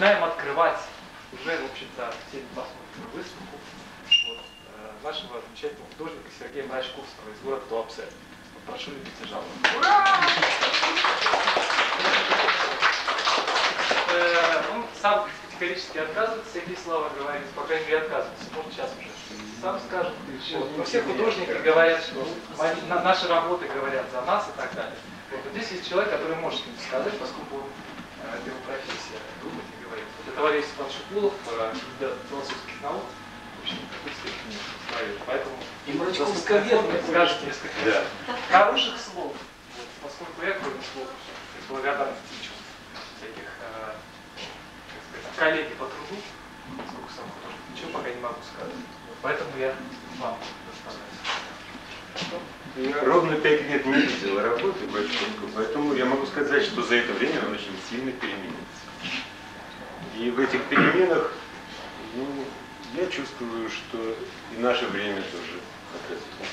начинаем открывать уже, в общем-то, в теме посмотрим выставку вот, э, нашего замечательного художника Сергея Мрачковского из города Туапсе. Прошу любить и жаловать. Э, он сам категорически отказывается всякие слова говорить, по крайней мере отказывается, может сейчас уже сам скажет. Вот. Но все художники говорят, что мои- на- наши работы говорят за нас и так далее. Вот. Но здесь есть человек, который может что-нибудь сказать, поскольку он, э, его профессия, это Валерий Степанович Шипулов, э, кандидат философских наук, в общем, в какой степени знает. Поэтому И Мрачковсковед скажет несколько Да. хороших слов, вот, поскольку я, кроме слов, благодарности чувств всяких э, сказать, коллеги по труду, поскольку сам художник, ничего пока не могу сказать. Вот, поэтому я вам доставляю. Я ровно пять лет не видел работы Баченко, поэтому я могу сказать, что за это время он очень сильно переменился. И в этих переменах ну, я чувствую, что и наше время тоже отразилось.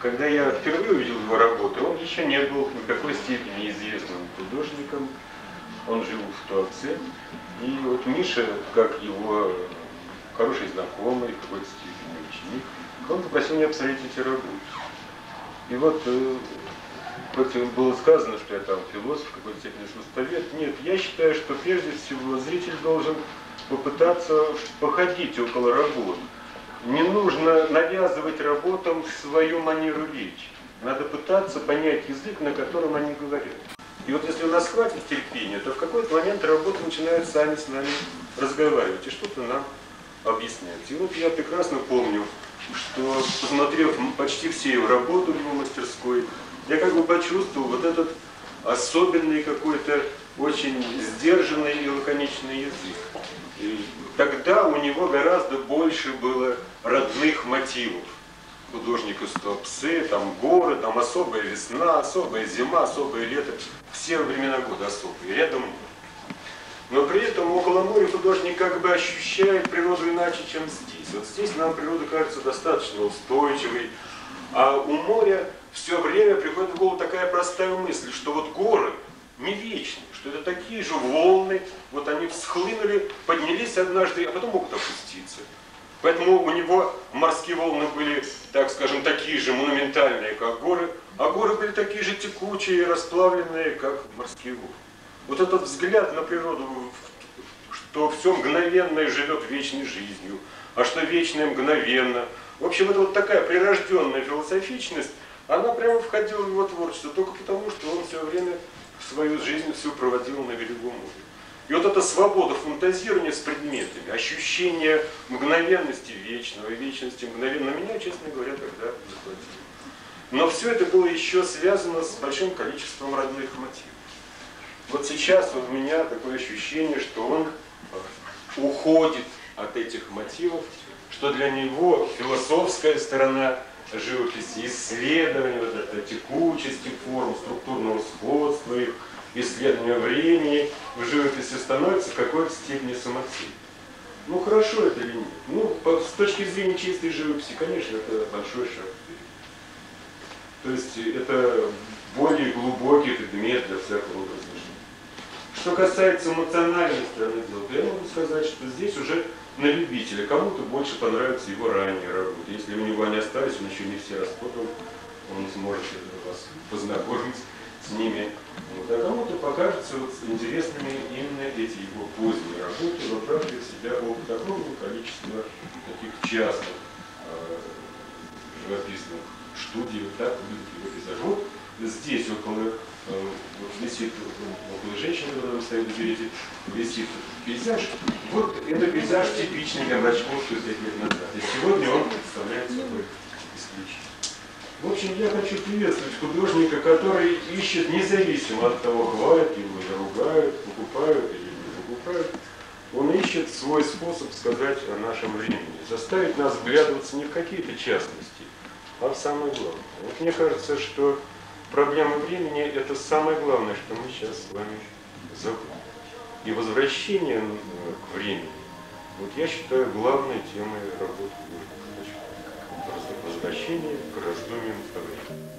Когда я впервые увидел его работы, он еще не был никакой степени известным художником. Он жил в Туапсе. И вот Миша, как его хороший знакомый, в какой-то степени ученик, он попросил меня посмотреть эти работы. И вот, и было сказано, что я там философ, какой-то степени искусствовед, нет, я считаю, что прежде всего зритель должен попытаться походить около работ. Не нужно навязывать работам свою манеру речи. Надо пытаться понять язык, на котором они говорят. И вот если у нас хватит терпения, то в какой-то момент работы начинают сами с нами разговаривать и что-то нам объяснять. И вот я прекрасно помню, что посмотрев почти все его работы в его мастерской, я как бы почувствовал вот этот особенный какой-то очень сдержанный и лаконичный язык. И тогда у него гораздо больше было родных мотивов. Художника Стопсы, там горы, там особая весна, особая зима, особое лето. Все времена года особые, рядом. Но при этом около моря художник как бы ощущает природу иначе, чем здесь. Вот здесь нам природа кажется достаточно устойчивой, а у моря все время приходит в голову такая простая мысль, что вот горы не вечны, что это такие же волны, вот они всхлынули, поднялись однажды, а потом могут опуститься. Поэтому у него морские волны были, так скажем, такие же монументальные, как горы, а горы были такие же текучие и расплавленные, как морские волны. Вот этот взгляд на природу, что все мгновенное живет вечной жизнью, а что вечное мгновенно. В общем, это вот такая прирожденная философичность, она прямо входила в его творчество, только потому, что он все время свою жизнь всю проводил на берегу моря. И вот эта свобода фантазирования с предметами, ощущение мгновенности вечного и вечности мгновенно меня, честно говоря, тогда захватило. Но все это было еще связано с большим количеством родных мотивов. Вот сейчас у меня такое ощущение, что он уходит от этих мотивов, что для него философская сторона живописи, исследование вот этой текучести форм, структурного сходства их, исследование времени в живописи становится в какой-то степени самоцелью. Ну хорошо это или нет? Ну, по- с точки зрения чистой живописи, конечно, это большой шаг вперед. То есть это более глубокий предмет для всякого размышления. Что касается эмоциональной стороны дела, то я могу сказать, что здесь уже на любителя. Кому-то больше понравятся его ранние работы. Если у него они остались, он еще не все распродал, он сможет вас познакомить с ними. Вот. А кому-то покажутся вот интересными именно эти его поздние работы, вобравшие в себя опыт огромного количества таких частных э, живописных студий. Вот так выглядит его пейзаж. Вот здесь около э, висит э, около женщины, которая стоит березе, висит пейзаж. Вот это пейзаж типичный Горбачковского пять лет назад. И сегодня он представляет собой исключение. В общем, я хочу приветствовать художника, который ищет независимо от того, хвалят его ругают, покупают или не покупают. Он ищет свой способ сказать о нашем времени, заставить нас вглядываться не в какие-то частности, а в самое главное. Вот мне кажется, что проблема времени – это самое главное, что мы сейчас с вами забыли. И возвращение к времени, вот я считаю главной темой работы. Возвращение к раздумьям времени.